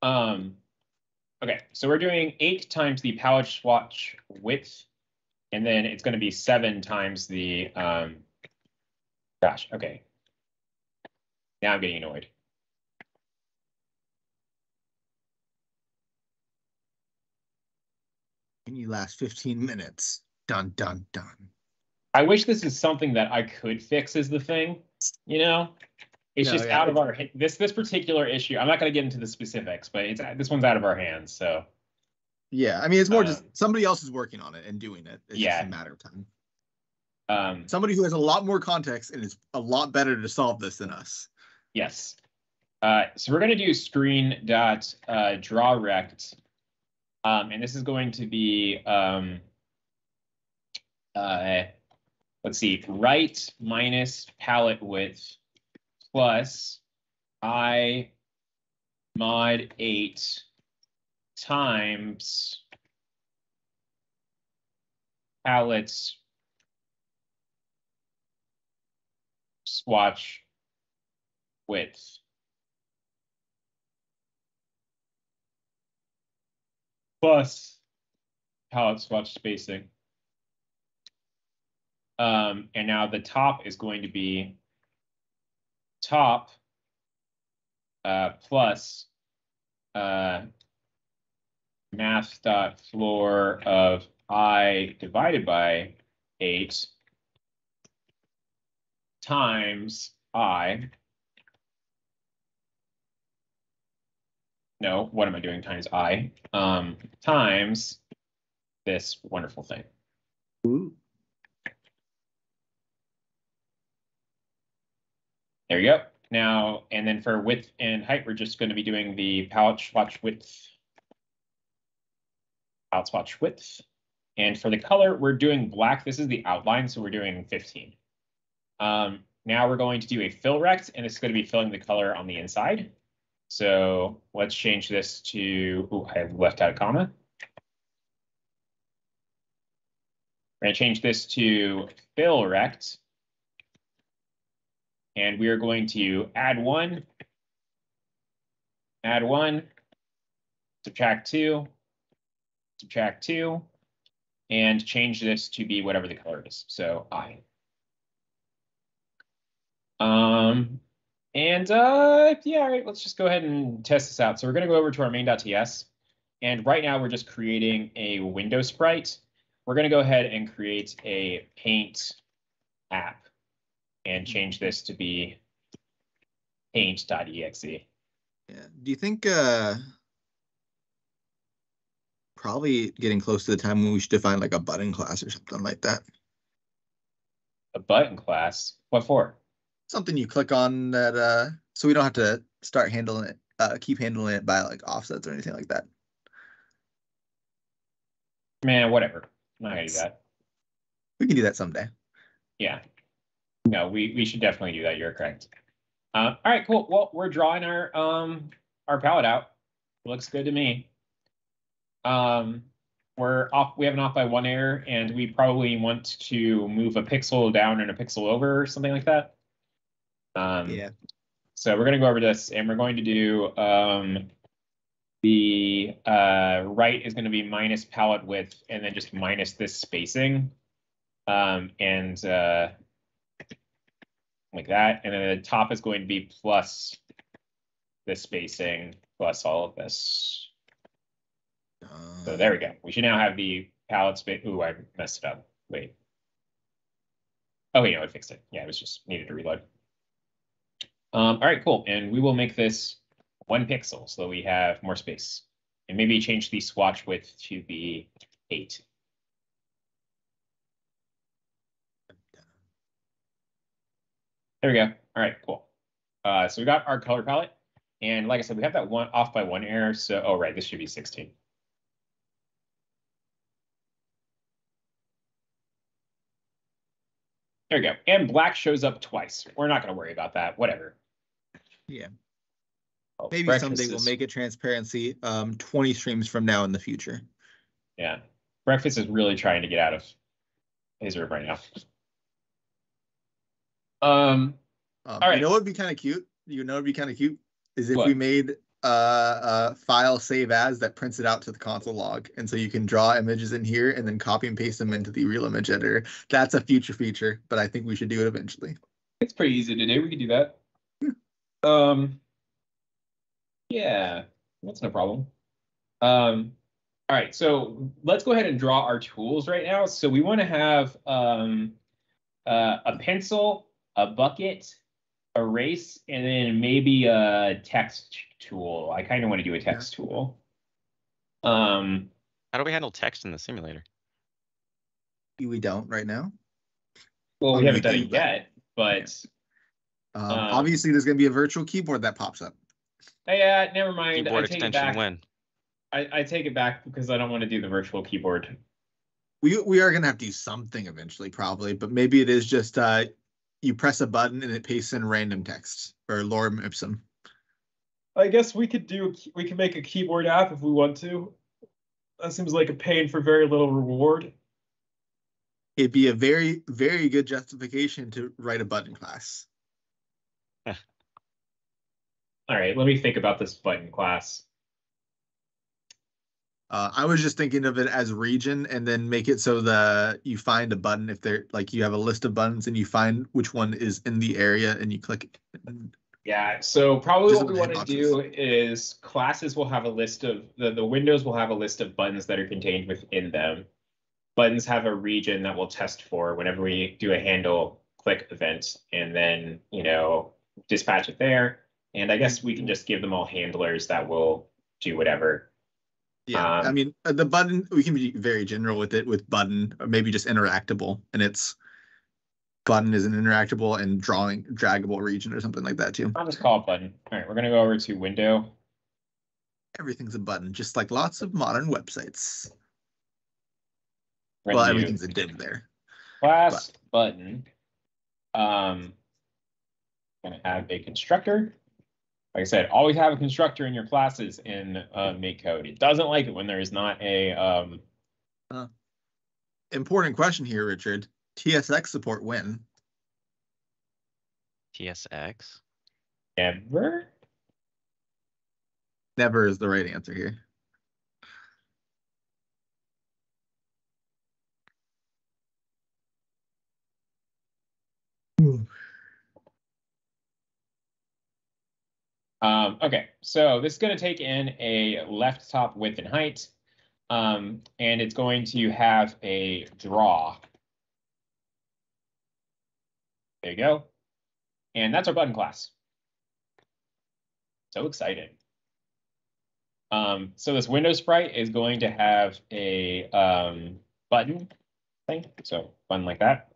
But um, okay, so we're doing eight times the palette swatch width, and then it's going to be seven times the um. Gosh, okay. Now I'm getting annoyed. And you last 15 minutes. Dun dun dun. I wish this is something that I could fix. Is the thing, you know? It's No, just yeah, out of our this this particular issue. I'm not going to get into the specifics, but it's this one's out of our hands. So Yeah, I mean it's more just Um, somebody else is working on it and doing it. It's Yeah. just a matter of time. um, Somebody who has a lot more context and is a lot better to solve this than us. Yes. Uh, so we're going to do screen dot uh, draw rect, um, and this is going to be um, uh, let's see, right minus palette width plus i mod eight times palettes swatch width. Plus palette swatch spacing. Um, and now the top is going to be top uh, plus uh, math dot floor of i divided by eight times i no, what am I doing times I? Um, times this wonderful thing. Ooh. There you go. Now, and then for width and height, we're just going to be doing the palette swatch width. Palette swatch width. And for the color, we're doing black. This is the outline, so we're doing 15. Um, now we're going to do a fill rect, and it's going to be filling the color on the inside. So let's change this to, ooh, I have left out a comma. We're going to change this to fill rect. And we are going to add one, add one, subtract two, subtract two, and change this to be whatever the color is. So I. Um, and uh, yeah, all right, let's just go ahead and test this out. So we're going to go over to our main.ts. And right now we're just creating a window sprite. We're going to go ahead and create a paint app and change this to be paint.exe. Yeah. Do you think uh probably getting close to the time when we should define like a button class or something like that? A button class. What for? Something you click on that, uh, so we don't have to start handling it, uh, keep handling it by like offsets or anything like that. Man, whatever. I'm not gonna do that. We can do that someday. Yeah. No, we, we should definitely do that. You're correct. Uh, all right, cool. Well, we're drawing our um our palette out. Looks good to me. Um, we're off. We have an off by one error, and we probably want to move a pixel down and a pixel over, or something like that. Um, Yeah. So we're gonna go over this, and we're going to do um the uh right is going to be minus palette width, and then just minus this spacing, um, and uh like that, and then the top is going to be plus this spacing plus all of this. So there we go. We should now have the palette space. Ooh, I messed it up. Wait. Oh, wait, no, I fixed it. Yeah, it was just needed to reload. Um, all right, cool. And we will make this one pixel so we have more space. And maybe change the swatch width to be eight. There we go. All right, cool. Uh, so we got our color palette. And like I said, we have that one off by one error. So, oh, right, this should be 16. There we go. And black shows up twice. We're not going to worry about that. Whatever. Yeah. Oh, Maybe someday we'll make it transparency, um, twenty streams from now in the future. Yeah. Breakfast is really trying to get out of his room right now. Um, Um, All right. You know what would be kind of cute? You know, it'd be kind of cute is if What? we made uh, a file save as that prints it out to the console log, and so you can draw images in here and then copy and paste them into the real image editor. That's a future feature, but I think we should do it eventually. it's pretty easy to do. We could do that. Um, yeah, that's no problem. Um, all right, so let's go ahead and draw our tools right now. So we want to have um, uh, a pencil, a bucket, erase, and then maybe a text tool. I kind of want to do a text tool. Um, How do we handle text in the simulator? We don't right now. well, Oh, we you haven't done it yet, but Um, Um, obviously, there's going to be a virtual keyboard that pops up. yeah, never mind. Keyboard I take it extension back. when? I, I take it back because I don't want to do the virtual keyboard. We we are going to have to do something eventually, probably, but maybe it is just uh, you press a button and it pastes in random text or lorem ipsum. I guess we could do we could make a keyboard app if we want to. That seems like a pain for very little reward. It'd be a very very good justification to write a button class. All right, let me think about this button class. Uh, I was just thinking of it as region, and then make it so that you find a button if they're like you have a list of buttons and you find which one is in the area and you click it. Yeah, so probably Just what we want to do is classes will have a list of the, the windows will have a list of buttons that are contained within them. Buttons have a region that we'll test for whenever we do a handle click event and then, you know, dispatch it there. And I guess we can just give them all handlers that will do whatever. Yeah, I Um, mean uh, the button we can be very general with it with button or maybe just interactable, and it's button is an interactable and drawing draggable region or something like that too. I'll just call it button. All right, we're gonna go over to window. Everything's a button, just like lots of modern websites. Well, gonna everything's a div there. class button. Um, gonna have a constructor. Like I said, always have a constructor in your classes in uh, MakeCode. It doesn't like it when there is not a um, Important question here, Richard. TSX support when? TSX? ever. Never is the right answer here. Um, okay, so this is going to take in a left top width and height, um, and it's going to have a draw. There you go. And that's our button class. So exciting. Um, so this window sprite is going to have a um, button thing, so button like that.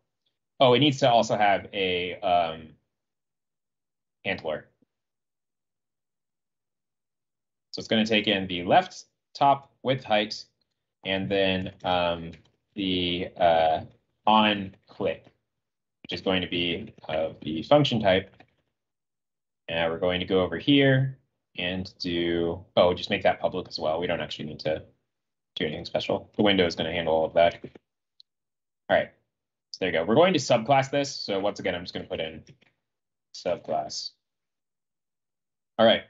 Oh, it needs to also have a um, handler. So it's going to take in the left top width height and then um, the uh, on click, which is going to be of the function type. And we're going to go over here and do, oh, just make that public as well. We don't actually need to do anything special. The window is going to handle all of that. All right, so there you go. We're going to subclass this. So once again, I'm just going to put in subclass. All right.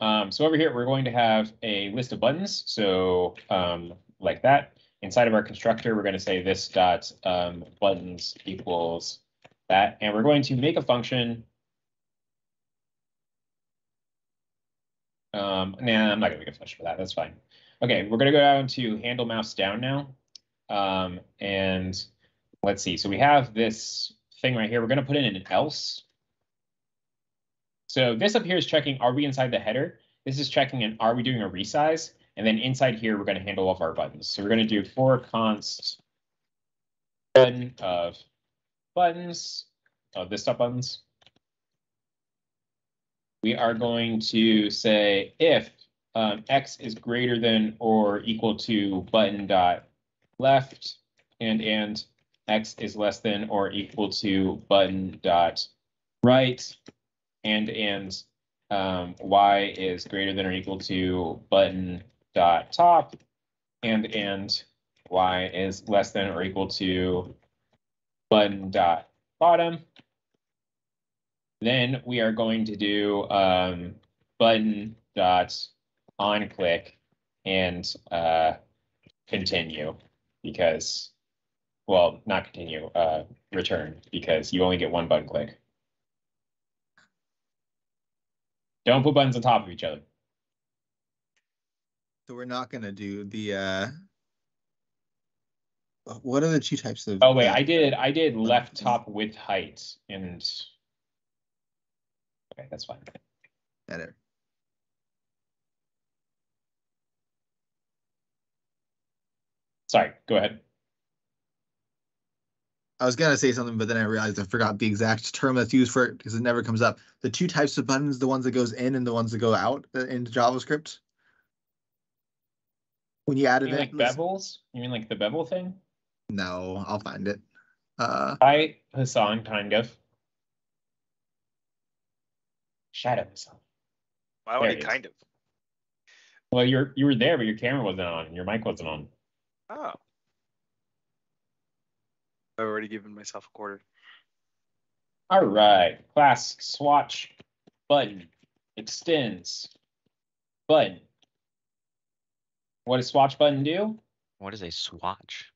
Um, so over here, we're going to have a list of buttons. So um, like that. Inside of our constructor, we're going to say this dot um, buttons equals that. And we're going to make a function. Um, nah, I'm not going to make a function for that. That's fine. Okay, we're going to go down to handle mouse down now. Um, and let's see. So we have this thing right here. We're going to put in an else. So this up here is checking, are we inside the header? This is checking and are we doing a resize? And then inside here, we're going to handle all of our buttons. So we're going to do for const button of buttons, of this stuff buttons. We are going to say if um, x is greater than or equal to button dot left and and x is less than or equal to button dot right and and um, y is greater than or equal to button dot top and and y is less than or equal to button dot bottom. Then we are going to do um, button dot on click and uh, continue because, well, not continue, uh, return because you only get one button click. Don't put buttons on top of each other. So we're not gonna do the uh what are the two types of Oh wait, uh, I did I did left top with height and okay, that's fine. edit? Sorry, go ahead. I was gonna say something, but then I realized I forgot the exact term that's used for it because it never comes up. The two types of buttons, the ones that goes in and the ones that go out uh, into JavaScript. When you add You mean it, like bevels? You mean like the bevel thing? no, I'll find it. Uh, Hi, Hassan, kind of. Shadow Hassan. Why would There he he is. kind of? Well, you're you were there, but your camera wasn't on, and your mic wasn't on. Oh. I've already given myself a quarter. All right, class swatch button extends button. What does swatch button do? What is a swatch?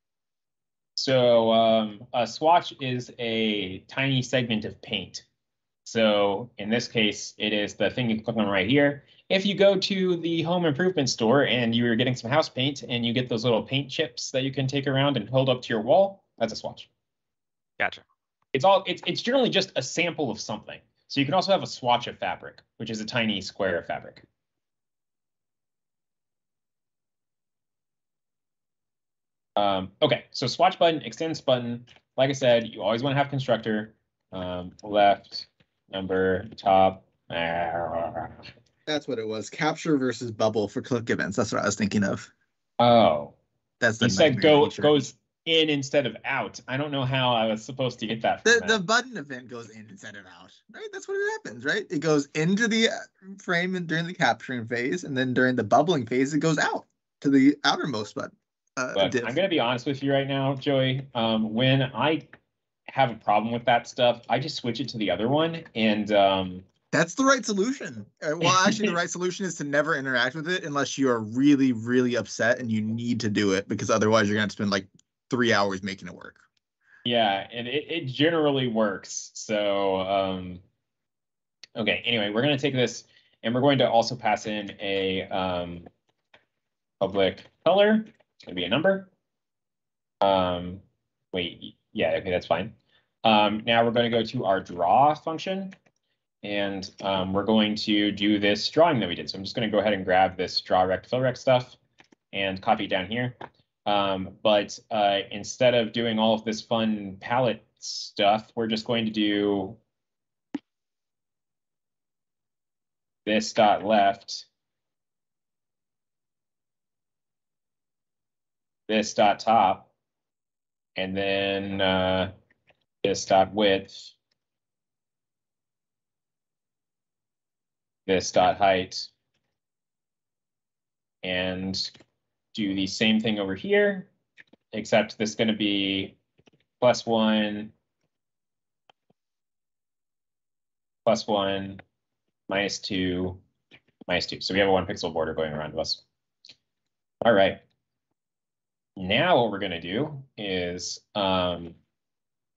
So um, a swatch is a tiny segment of paint. So in this case, it is the thing you click on right here. If you go to the home improvement store and you're getting some house paint and you get those little paint chips that you can take around and hold up to your wall, that's a swatch. Gotcha. It's all it's it's generally just a sample of something. So you can also have a swatch of fabric, which is a tiny square of fabric. Um, okay, so swatch button, extends button. Like I said, you always want to have constructor. Um, left, number, top. that's what it was. Capture versus bubble for click events. That's what I was thinking of. Oh, That's the you said go feature. goes in instead of out. I don't know how I was supposed to get that. The, that. the button event goes in instead of out, right? That's what it happens, right? It goes into the uh, frame and during the capturing phase, and then during the bubbling phase, it goes out to the outermost button. Uh, But. I'm gonna be honest with you right now, Joey. Um, when I have a problem with that stuff, I just switch it to the other one, and um, That's the right solution. Uh, Well, actually, the [laughs] right solution is to never interact with it unless you are really, really upset and you need to do it because otherwise you're gonna have to spend like three hours making it work. yeah, and it, it generally works. So, um, okay. Anyway, we're gonna take this, and we're going to also pass in a um, public color. It's gonna be a number. Um, wait, yeah, okay, that's fine. Um, now we're going to go to our draw function. And um, we're going to do this drawing that we did. So I'm just going to go ahead and grab this draw rect fill rect stuff and copy it down here. Um, but uh, instead of doing all of this fun palette stuff, we're just going to do this dot left, this dot top, and then uh, this dot width, this dot height, and do the same thing over here, except this is going to be plus one, plus one, minus two, minus two. So we have a one pixel border going around us. All right. Now what we're gonna do is um,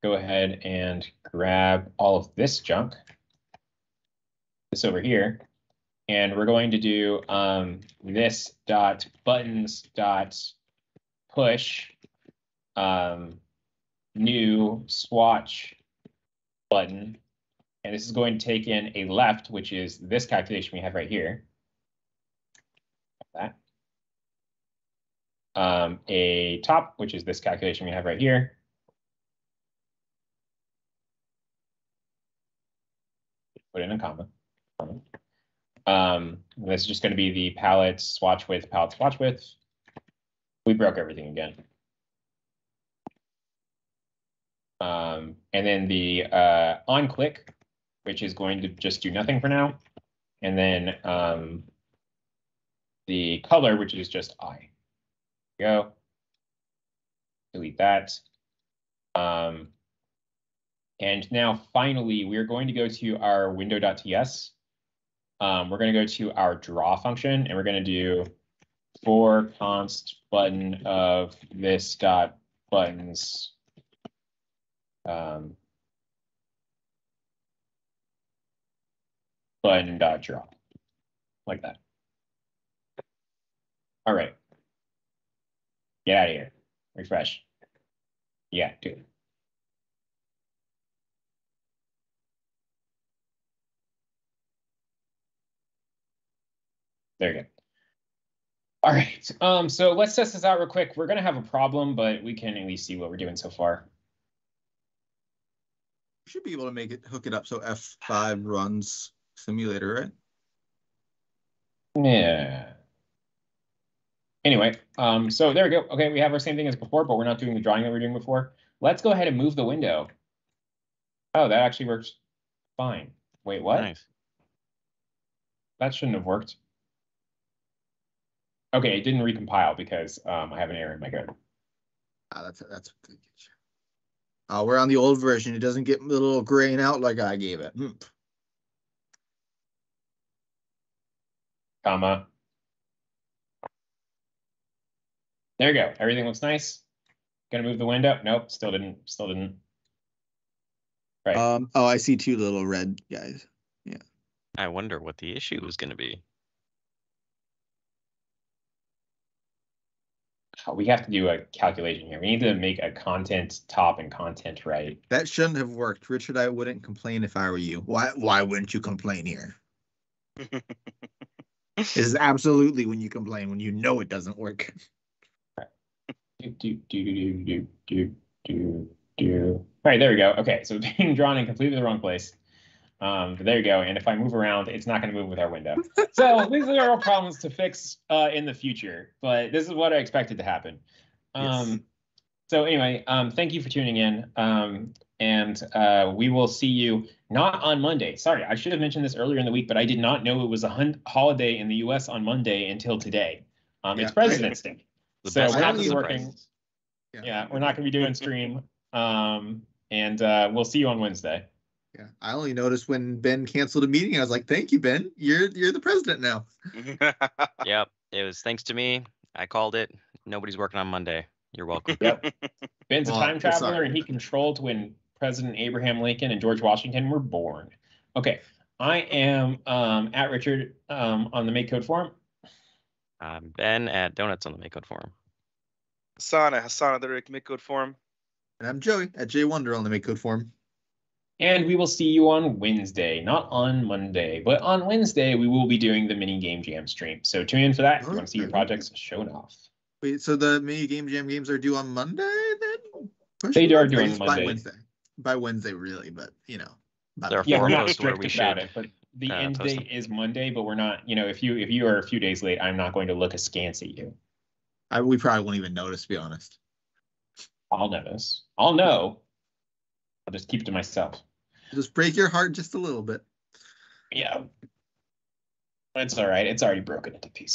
go ahead and grab all of this junk, this over here, and we're going to do um, this dot buttons dot push um, new swatch button. And this is going to take in a left, which is this calculation we have right here. That. Um, a top, which is this calculation we have right here. Put in a comma. Um, this is just going to be the palette swatch width, palette swatch width. We broke everything again. Um, and then the uh, on click, which is going to just do nothing for now. And then um, the color, which is just I. Go. Delete that. Um, and now finally, we're going to go to our window.ts. Um, we're going to go to our draw function and we're going to do for const button of this dot buttons um, button dot draw like that. All right. Get out of here. Refresh. Yeah, do it. There you go. All right, um, so let's test this out real quick. We're gonna have a problem, but we can at least see what we're doing so far. We Should be able to make it hook it up so F5 runs simulator, right? Yeah. Anyway, um, so there we go. Okay, we have our same thing as before, but we're not doing the drawing that we were doing before. Let's go ahead and move the window. Oh, that actually works fine. Wait, what? Nice. That shouldn't have worked. Okay, it didn't recompile because um, I have an error in my code. Ah, that's that's good. Uh, we're on the old version. It doesn't get a little graying out like I gave it. Hmm. Comma. There you go. Everything looks nice. Gonna move the window. Nope, still didn't. Still didn't. Right. Um. Oh, I see two little red guys. Yeah. I wonder what the issue is going to be. We have to do a calculation here. We need to make a content top and content right. That shouldn't have worked, Richard. I wouldn't complain if I were you. Why? Why wouldn't you complain here? [laughs] This is absolutely when you complain when you know it doesn't work. Do, do, do, do, do, do, do, do. All right, there we go. Okay, so [laughs] being drawn in completely the wrong place. Um, but there you go. And if I move around, it's not going to move with our window. [laughs] So these are all problems to fix uh, in the future. But this is what I expected to happen. Um, Yes. So anyway, um, thank you for tuning in. Um, and uh, we will see you not on Monday. Sorry, I should have mentioned this earlier in the week, but I did not know it was a hun- holiday in the U.S. on Monday until today. Um, it's President's Day. So best we're not gonna be working. surprises. Yeah, we're not going to be doing stream. Um, and uh, we'll see you on Wednesday. Yeah, I only noticed when Ben canceled a meeting. I was like, "Thank you, Ben. You're you're the president now." [laughs] Yep. It was thanks to me. I called it. Nobody's working on Monday. You're welcome. Yep. [laughs] Ben's a time traveler sorry. and he controlled when President Abraham Lincoln and George Washington were born. Okay, I am um, at Richard um, on the MakeCode forum. Um, ben at Donuts on the MakeCode Forum. Hassan at Hassan at the Rick MakeCode Forum. And I'm Joey at J Wonder on the MakeCode Forum. And we will see you on Wednesday, not on Monday, but on Wednesday we will be doing the mini game jam stream. So tune in for that if you want to see your projects shown off. Wait, so the mini game jam games are due on Monday then? They are Or due on just by Wednesday. by Wednesday, really, but you know. by There are the Yeah, we're not posts where strict we about should, it, but the uh, end date them. is Monday, but we're not, you know, if you if you are a few days late, I'm not going to look askance at you. I, we probably won't even notice, to be honest. I'll notice. I'll know. I'll just keep it to myself. Just break your heart just a little bit. Yeah. It's all right. It's already broken into pieces.